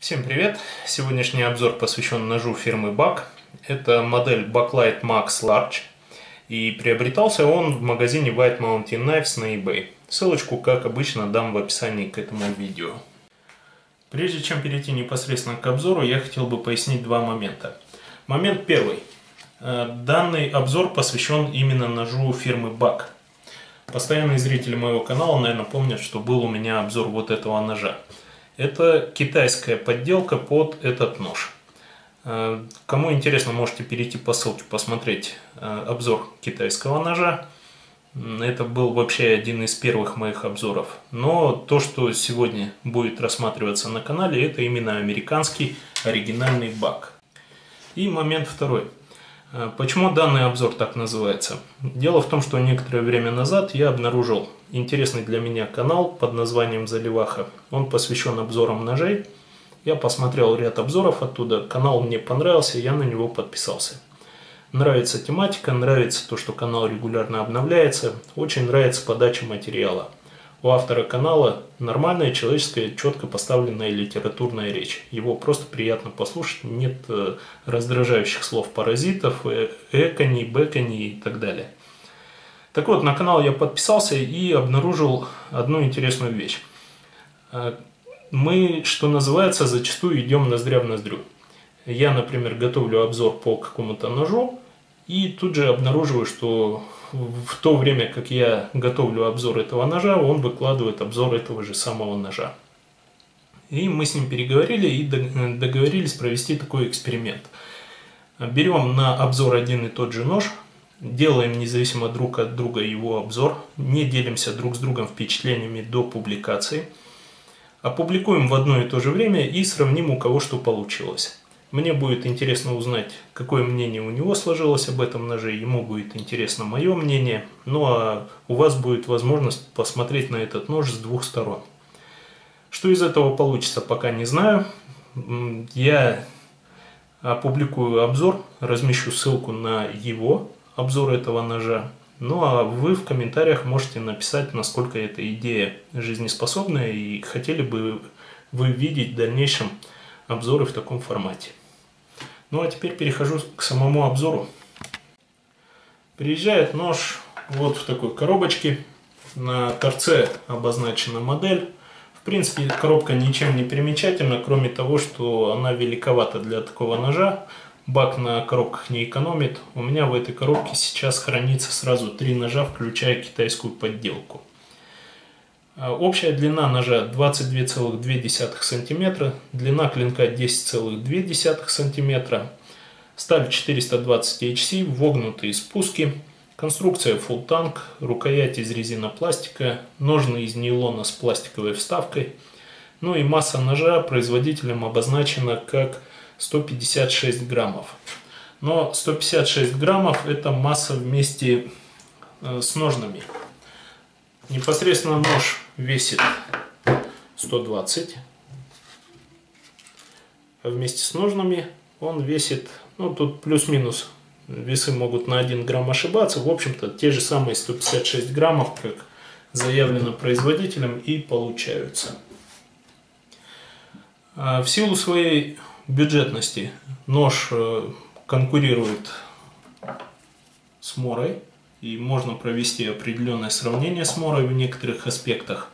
Всем привет! Сегодняшний обзор посвящен ножу фирмы BAK. Это модель Backlight Max Large. И приобретался он в магазине White Mountain Knives на eBay. Ссылочку, как обычно, дам в описании к этому видео. Прежде чем перейти непосредственно к обзору, я хотел бы пояснить два момента. Момент первый. Э, данный обзор посвящен именно ножу фирмы BAK. Постоянные зрители моего канала, наверное, помнят, что был у меня обзор вот этого ножа. Это китайская подделка под этот нож. Э, кому интересно, можете перейти по ссылке, посмотреть э, обзор китайского ножа. Это был вообще один из первых моих обзоров. Но то, что сегодня будет рассматриваться на канале, это именно американский оригинальный бак. И момент второй. Э, почему данный обзор так называется? Дело в том, что некоторое время назад я обнаружил интересный для меня канал под названием Заливаха. Он посвящен обзорам ножей. Я посмотрел ряд обзоров оттуда, канал мне понравился, я на него подписался. Нравится тематика, нравится то, что канал регулярно обновляется, очень нравится подача материала у автора канала нормальная человеческая, четко поставленная литературная речь. Его просто приятно послушать, нет э, раздражающих слов паразитов, э, экони, бэкони и так далее. Так вот, на канал я подписался и обнаружил одну интересную вещь. Э, мы, что называется, зачастую идем ноздря в ноздрю. Я, например, готовлю обзор по какому-то ножу, и тут же обнаруживаю, что в то время, как я готовлю обзор этого ножа, он выкладывает обзор этого же самого ножа. И мы с ним переговорили и договорились провести такой эксперимент. Берем на обзор один и тот же нож, делаем независимо друг от друга его обзор, не делимся друг с другом впечатлениями до публикации, опубликуем в одно и то же время и сравним у кого что получилось. Мне будет интересно узнать, какое мнение у него сложилось об этом ноже, ему будет интересно мое мнение, ну а у вас будет возможность посмотреть на этот нож с двух сторон. Что из этого получится, пока не знаю. Я опубликую обзор, размещу ссылку на его обзор этого ножа. Ну а вы в комментариях можете написать, насколько эта идея жизнеспособная и хотели бы вы видеть в дальнейшем обзоры в таком формате. Ну а теперь перехожу к самому обзору. Приезжает нож вот в такой коробочке. На торце обозначена модель. В принципе, коробка ничем не примечательна, кроме того, что она великовата для такого ножа. Бак на коробках не экономит. У меня в этой коробке сейчас хранится сразу три ножа, включая китайскую подделку. А, общая длина ножа 22,2 см, длина клинка 10,2 см, сталь 420 HC, вогнутые спуски, конструкция Full Tank, рукоять из резинопластика, ножны из нейлона с пластиковой вставкой. Ну и масса ножа производителем обозначена как 156 граммов. Но 156 граммов это масса вместе э, с ножнами. Непосредственно нож весит 120. А вместе с ножнами он весит, ну тут плюс-минус, весы могут на 1 грамм ошибаться. В общем-то те же самые 156 граммов, как заявлено производителем и получаются. А в силу своей бюджетности нож э, конкурирует с Морой и можно провести определенное сравнение с Морой в некоторых аспектах.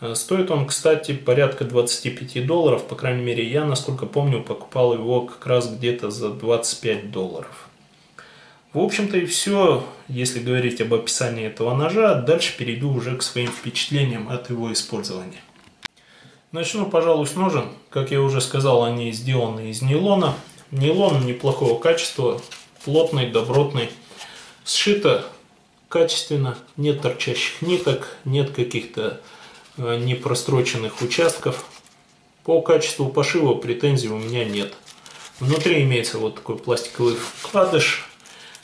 Э, стоит он, кстати, порядка 25 долларов, по крайней мере я, насколько помню, покупал его как раз где-то за 25 долларов. В общем-то и все, если говорить об описании этого ножа, дальше перейду уже к своим впечатлениям от его использования. Начну, пожалуй, с ножен. Как я уже сказал, они сделаны из нейлона. Нейлон неплохого качества, плотный, добротный. Сшито качественно, нет торчащих ниток, нет каких-то э, непростроченных участков. По качеству пошива претензий у меня нет. Внутри имеется вот такой пластиковый вкладыш.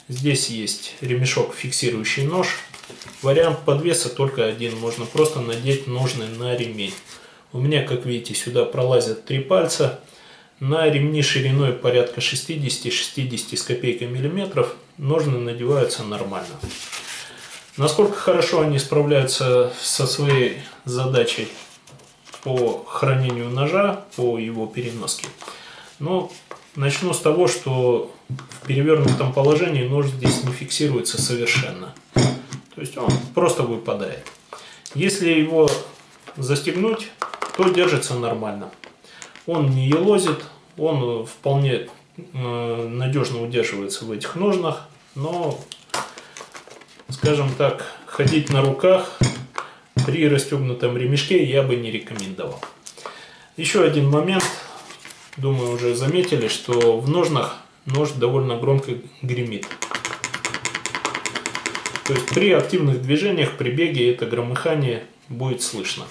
Здесь есть ремешок, фиксирующий нож. Вариант подвеса только один. Можно просто надеть ножны на ремень. У меня, как видите, сюда пролазят три пальца. На ремни шириной порядка 60-60 с копейкой миллиметров ножны надеваются нормально. Насколько хорошо они справляются со своей задачей, по хранению ножа, по его переноске. Но начну с того, что в перевернутом положении нож здесь не фиксируется совершенно. То есть он просто выпадает. Если его застегнуть, то держится нормально. Он не елозит, он вполне э, надежно удерживается в этих ножнах, но, скажем так, ходить на руках при расстегнутом ремешке я бы не рекомендовал. Еще один момент, думаю, уже заметили, что в ножнах нож довольно громко гремит. То есть при активных движениях, при беге это громыхание будет слышно.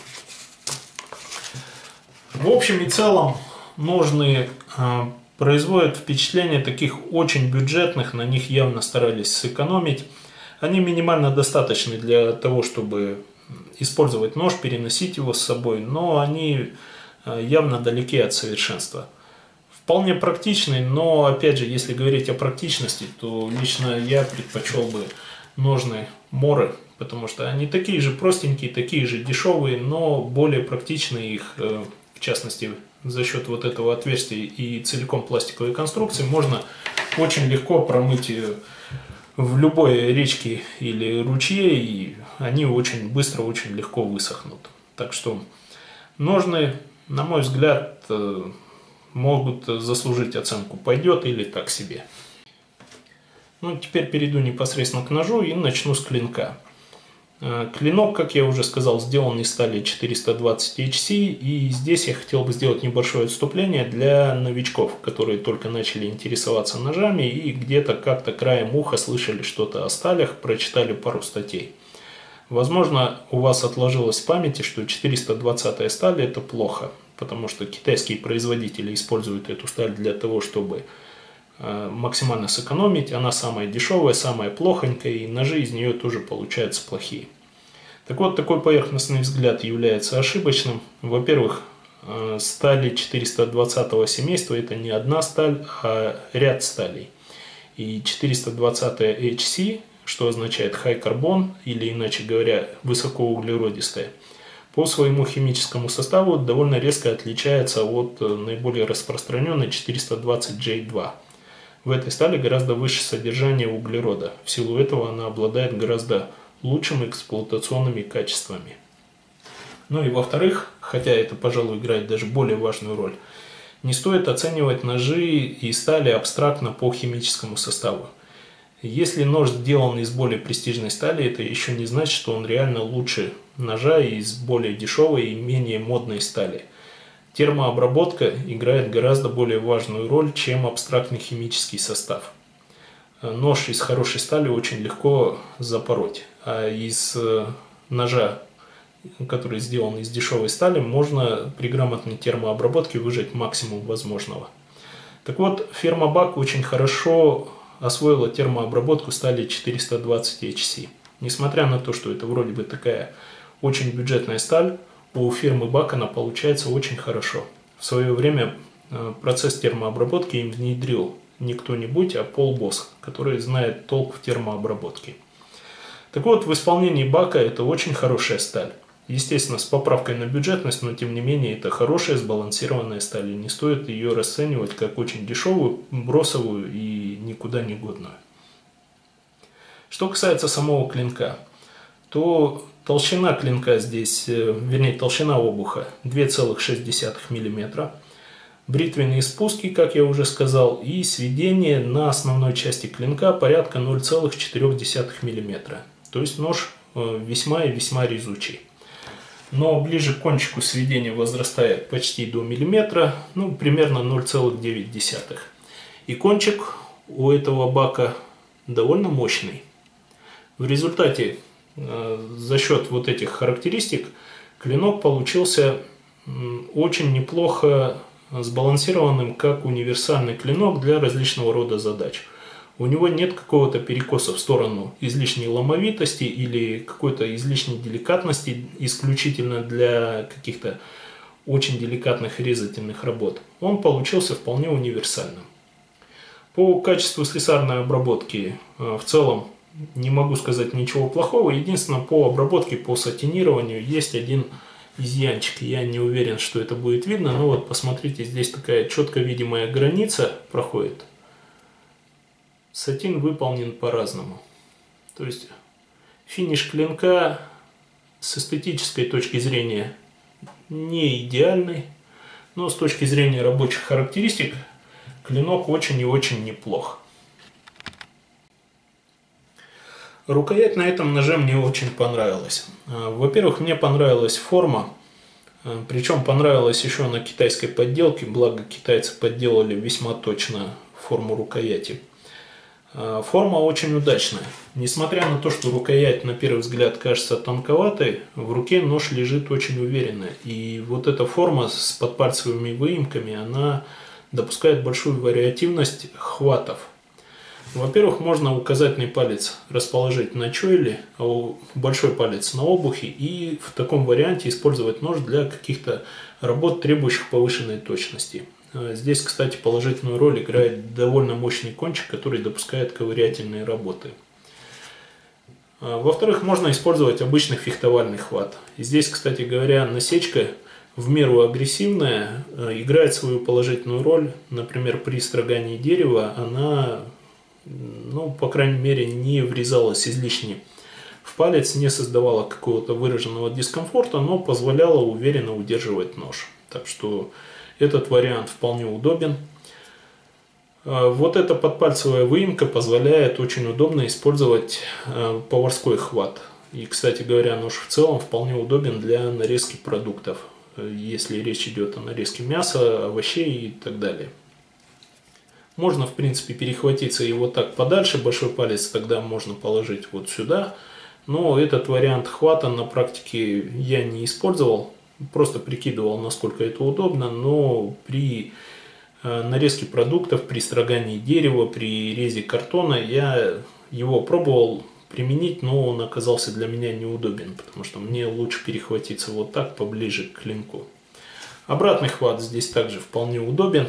В общем и целом, ножны э, производят впечатление таких очень бюджетных, на них явно старались сэкономить. Они минимально достаточны для того, чтобы использовать нож, переносить его с собой, но они э, явно далеки от совершенства. Вполне практичный, но опять же, если говорить о практичности, то лично я предпочел бы ножны Моры, потому что они такие же простенькие, такие же дешевые, но более практичные их, э, в частности, за счет вот этого отверстия и целиком пластиковой конструкции, можно очень легко промыть в любой речке или ручье, и они очень быстро, очень легко высохнут. Так что ножны, на мой взгляд, э, могут заслужить оценку «пойдет» или «так себе». Ну, теперь перейду непосредственно к ножу и начну с клинка. Э, клинок, как я уже сказал, сделан из стали 420 HC, и здесь я хотел бы сделать небольшое отступление для новичков, которые только начали интересоваться ножами и где-то как-то краем уха слышали что-то о сталях, прочитали пару статей. Возможно, у вас отложилось в памяти, что 420 сталь это плохо, потому что китайские производители используют эту сталь для того, чтобы максимально сэкономить. Она самая дешевая, самая плохонькая, и ножи из нее тоже получаются плохие. Так вот, такой поверхностный взгляд является ошибочным. Во-первых, э, стали 420 семейства это не одна сталь, а ряд сталей. И 420 HC, что означает high carbon, или иначе говоря, высокоуглеродистая, по своему химическому составу довольно резко отличается от э, наиболее распространенной 420J2. В этой стали гораздо выше содержание углерода. В силу этого она обладает гораздо лучшими эксплуатационными качествами. Ну и во-вторых, хотя это, пожалуй, играет даже более важную роль, не стоит оценивать ножи и стали абстрактно по химическому составу. Если нож сделан из более престижной стали, это еще не значит, что он реально лучше ножа из более дешевой и менее модной стали – Термообработка играет гораздо более важную роль, чем абстрактный химический состав. Нож из хорошей стали очень легко запороть, а из э, ножа, который сделан из дешевой стали, можно при грамотной термообработке выжать максимум возможного. Так вот, фирма БАК очень хорошо освоила термообработку стали 420 HC. Несмотря на то, что это вроде бы такая очень бюджетная сталь, у фирмы Бак она получается очень хорошо. В свое время э, процесс термообработки им внедрил не кто-нибудь, а Пол Босс, который знает толк в термообработке. Так вот, в исполнении Бака это очень хорошая сталь. Естественно, с поправкой на бюджетность, но тем не менее это хорошая сбалансированная сталь. И не стоит ее расценивать как очень дешевую, бросовую и никуда не годную. Что касается самого клинка, то Толщина клинка здесь, э, вернее толщина обуха 2,6 мм. Бритвенные спуски, как я уже сказал, и сведение на основной части клинка порядка 0,4 мм. То есть нож э, весьма и весьма резучий. Но ближе к кончику сведения возрастает почти до миллиметра, ну примерно 0,9. И кончик у этого бака довольно мощный. В результате за счет вот этих характеристик клинок получился очень неплохо сбалансированным как универсальный клинок для различного рода задач. У него нет какого-то перекоса в сторону излишней ломовитости или какой-то излишней деликатности исключительно для каких-то очень деликатных резательных работ. Он получился вполне универсальным. По качеству слесарной обработки э, в целом не могу сказать ничего плохого. Единственное, по обработке, по сатинированию есть один изъянчик. Я не уверен, что это будет видно. Но вот посмотрите, здесь такая четко видимая граница проходит. Сатин выполнен по-разному. То есть финиш клинка с эстетической точки зрения не идеальный, но с точки зрения рабочих характеристик клинок очень и очень неплох. Рукоять на этом ноже мне очень понравилась. А, во-первых, мне понравилась форма, а, причем понравилась еще на китайской подделке, благо китайцы подделали весьма точно форму рукояти. А, форма очень удачная. Несмотря на то, что рукоять на первый взгляд кажется тонковатой, в руке нож лежит очень уверенно. И вот эта форма с подпальцевыми выемками, она допускает большую вариативность хватов. Во-первых, можно указательный палец расположить на чойле, а большой палец на обухе и в таком варианте использовать нож для каких-то работ, требующих повышенной точности. А здесь, кстати, положительную роль играет довольно мощный кончик, который допускает ковырятельные работы. А, во-вторых, можно использовать обычный фехтовальный хват. Здесь, кстати говоря, насечка в меру агрессивная играет свою положительную роль. Например, при строгании дерева она ну, по крайней мере, не врезалась излишне в палец, не создавала какого-то выраженного дискомфорта, но позволяла уверенно удерживать нож. Так что этот вариант вполне удобен. А, вот эта подпальцевая выемка позволяет очень удобно использовать а, поварской хват. И, кстати говоря, нож в целом вполне удобен для нарезки продуктов, если речь идет о нарезке мяса, овощей и так далее. Можно, в принципе, перехватиться и вот так подальше, большой палец тогда можно положить вот сюда. Но этот вариант хвата на практике я не использовал, просто прикидывал, насколько это удобно, но при э, нарезке продуктов, при строгании дерева, при резе картона я его пробовал применить, но он оказался для меня неудобен, потому что мне лучше перехватиться вот так, поближе к клинку. Обратный хват здесь также вполне удобен.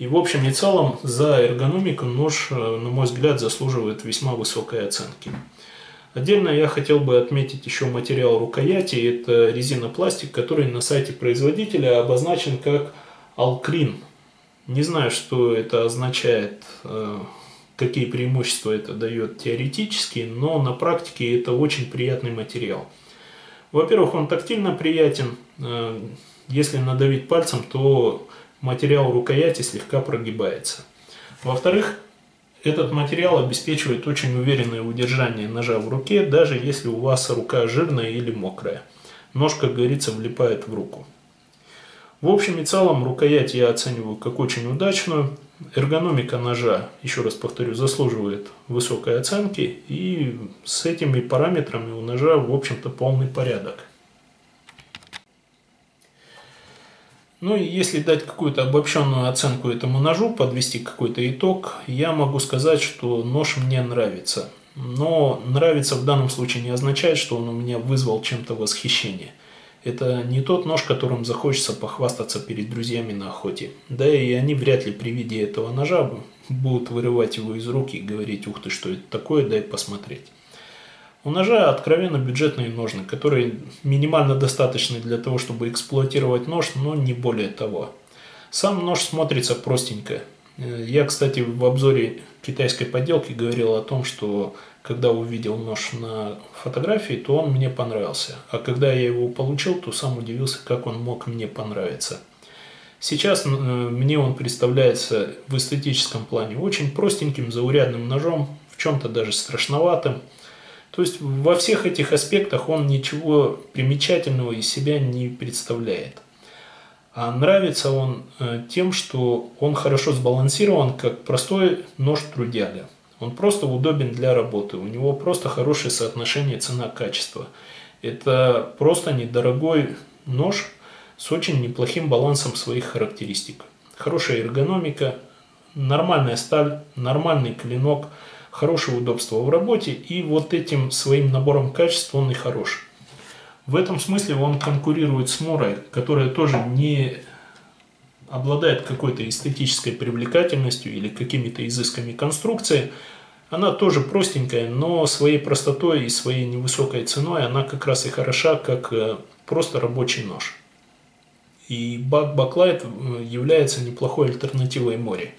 И в общем и целом за эргономику нож, э, на мой взгляд, заслуживает весьма высокой оценки. Отдельно я хотел бы отметить еще материал рукояти. Это резинопластик, который на сайте производителя обозначен как Alcrin. Не знаю, что это означает, э, какие преимущества это дает теоретически, но на практике это очень приятный материал. Во-первых, он тактильно приятен. Э, если надавить пальцем, то материал рукояти слегка прогибается. Во-вторых, этот материал обеспечивает очень уверенное удержание ножа в руке, даже если у вас рука жирная или мокрая. Нож, как говорится, влипает в руку. В общем и целом, рукоять я оцениваю как очень удачную. Эргономика ножа, еще раз повторю, заслуживает высокой оценки. И с этими параметрами у ножа, в общем-то, полный порядок. Ну и если дать какую-то обобщенную оценку этому ножу, подвести какой-то итог, я могу сказать, что нож мне нравится. Но нравится в данном случае не означает, что он у меня вызвал чем-то восхищение. Это не тот нож, которым захочется похвастаться перед друзьями на охоте. Да и они вряд ли при виде этого ножа будут вырывать его из рук и говорить, ух ты, что это такое, дай посмотреть. У ножа откровенно бюджетные ножны, которые минимально достаточны для того, чтобы эксплуатировать нож, но не более того. Сам нож смотрится простенько. Э, я, кстати, в обзоре китайской подделки говорил о том, что когда увидел нож на фотографии, то он мне понравился. А когда я его получил, то сам удивился, как он мог мне понравиться. Сейчас э, мне он представляется в эстетическом плане очень простеньким, заурядным ножом, в чем-то даже страшноватым. То есть во всех этих аспектах он ничего примечательного из себя не представляет. А нравится он э, тем, что он хорошо сбалансирован, как простой нож трудяга. Он просто удобен для работы, у него просто хорошее соотношение цена-качество. Это просто недорогой нож с очень неплохим балансом своих характеристик. Хорошая эргономика, нормальная сталь, нормальный клинок – хорошее удобство в работе, и вот этим своим набором качеств он и хорош. В этом смысле он конкурирует с Мурой, которая тоже не обладает какой-то эстетической привлекательностью или какими-то изысками конструкции, Она тоже простенькая, но своей простотой и своей невысокой ценой она как раз и хороша, как э, просто рабочий нож. И бак Backlight э, является неплохой альтернативой море.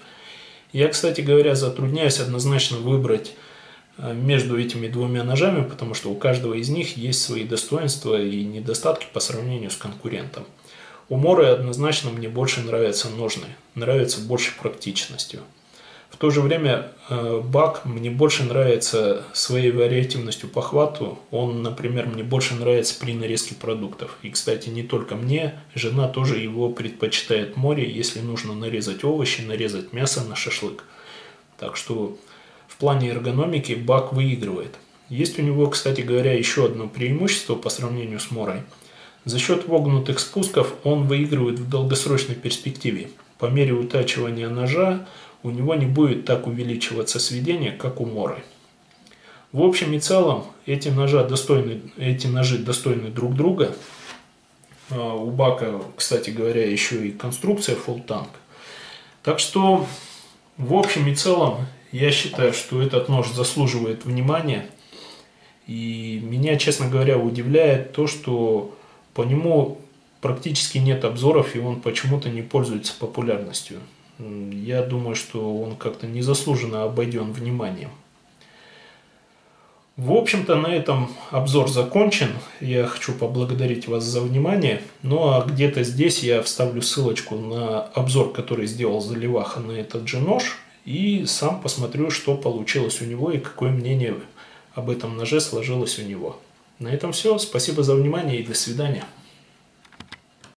Я, кстати говоря, затрудняюсь однозначно выбрать э, между этими двумя ножами, потому что у каждого из них есть свои достоинства и недостатки по сравнению с конкурентом. У Моры однозначно мне больше нравятся ножны, нравится больше практичностью. В то же время э, бак мне больше нравится своей вариативностью по хвату. Он, например, мне больше нравится при нарезке продуктов. И, кстати, не только мне, жена тоже его предпочитает море, если нужно нарезать овощи, нарезать мясо на шашлык. Так что в плане эргономики бак выигрывает. Есть у него, кстати говоря, еще одно преимущество по сравнению с морой. За счет вогнутых спусков он выигрывает в долгосрочной перспективе. По мере утачивания ножа у него не будет так увеличиваться сведение, как у Моры. В общем и целом, эти, ножи достойны, эти ножи достойны друг друга. А, у Бака, кстати говоря, еще и конструкция Full Tank. Так что, в общем и целом, я считаю, что этот нож заслуживает внимания. И меня, честно говоря, удивляет то, что по нему практически нет обзоров, и он почему-то не пользуется популярностью я думаю, что он как-то незаслуженно обойден вниманием. В общем-то, на этом обзор закончен. Я хочу поблагодарить вас за внимание. Ну а где-то здесь я вставлю ссылочку на обзор, который сделал Заливаха на этот же нож. И сам посмотрю, что получилось у него и какое мнение об этом ноже сложилось у него. На этом все. Спасибо за внимание и до свидания.